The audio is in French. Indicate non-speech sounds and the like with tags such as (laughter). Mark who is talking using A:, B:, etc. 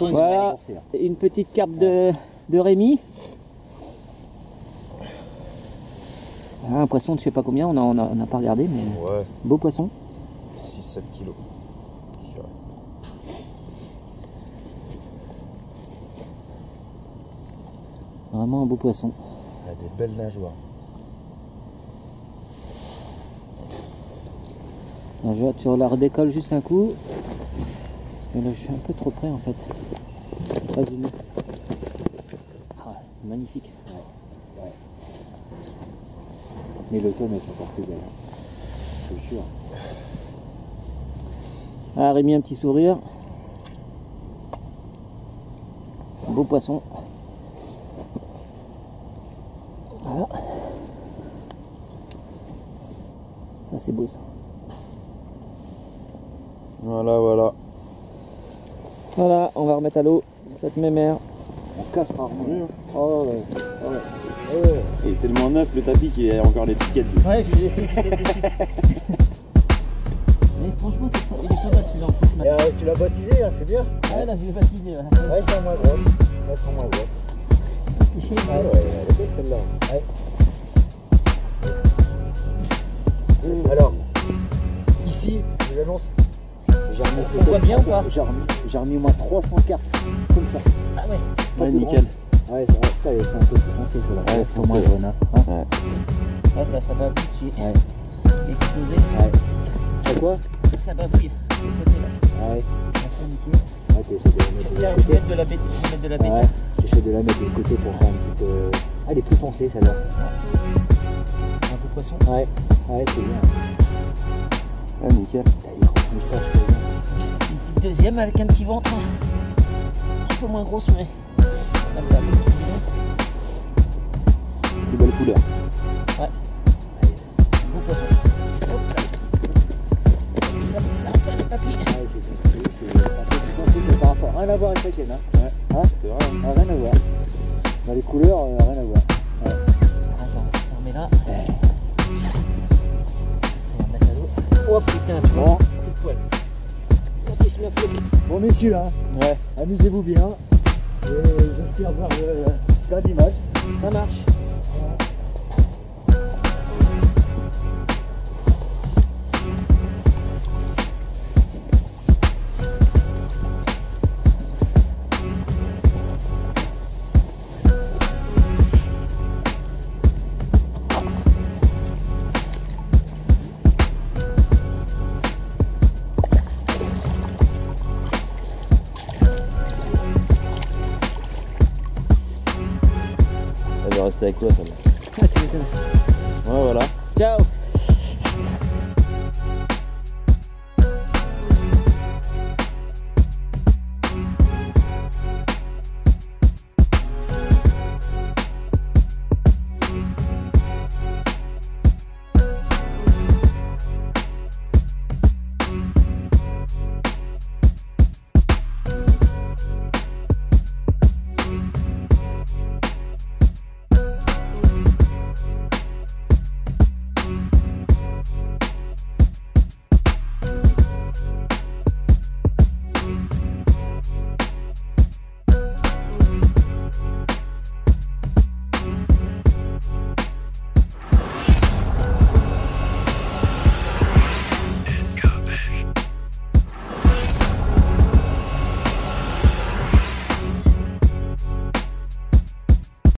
A: Voilà, une petite carpe de, de Rémi. Ah, un poisson de je sais pas combien, on n'a on a, on a pas regardé, mais
B: Ouais,
A: beau poisson.
B: 6-7 kilos.
A: Vraiment un beau poisson.
B: Il a des belles nageoires.
A: Tu la redécolles juste un coup. Que là, je suis un peu trop près en fait. Pas. Ah, magnifique.
C: Mais l'automne, sont encore plus belles. hein. Je te jure.
A: Ah, Rémi, un petit sourire. Beau poisson. Voilà. Ça, c'est beau ça.
B: Voilà, voilà.
A: Voilà, on va remettre à l'eau cette même air.
C: On casse.
B: Oui.
C: Oh ouais. Oh ouais.
B: Il est tellement neuf le tapis qu'il y a encore l'étiquette.
A: Ouais, je dessus. (laughs) Mais franchement, c'est pas, il est pas mal celui-là en plus.
C: Euh, tu l'as baptisé, hein, c'est bien
A: Ouais, là, je l'ai baptisé. Ouais.
C: Ouais, c'est moins grosse. Ouais, c'est moins Ah ouais, elle est belle celle-là. Ouais. Alors, ici, je vous annonce, remis,
A: On voit bien ou pas
C: j'ai remis, j'ai remis au moins 300 cartes comme ça.
A: Ah ouais.
C: Pas
B: Ouais, nickel.
C: grand. Ouais, c'est un peu plus foncées ceux-là.
B: Ouais,
C: elles sont moins
B: foncées,
C: jaunes. Hein. Hein
A: Ouais, ça, ça va vite, j'ai
C: Ouais.
A: explosé.
C: Ouais. C'est quoi?
A: Ça va vite. Le côté là.
C: Ouais. Ouais, t'essaies de la mettre de
A: je mettre de la bêta. Je vais mettre de la bêta.
C: Ouais, j'essaie de la mettre de côté pour faire un petit peu. Ah, elle est plus foncée celle-là.
A: Un peu poisson.
C: Ouais, ouais, c'est bien.
B: Ah, nickel.
C: C'est.
A: Une petite deuxième avec un petit ventre. Un peu moins grosse, mais.
B: Plus belle couleur.
A: Beau poisson. Hop là. Ça, c'est ça, ça, le tapis.
C: Ouais, c'est c'est un par rapport. Rien à voir avec la tienne, hein.
B: Ouais.
C: Hein?
B: C'est vrai.
C: Ah, Rien à voir. Dans les couleurs, euh, rien à voir.
A: Flotter.
C: bon messieurs là,
B: Ouais.
C: amusez-vous bien. J'espère voir euh, plein d'images.
A: Ça marche.
B: rester avec toi, ça.
A: Ouais, voilà. Ciao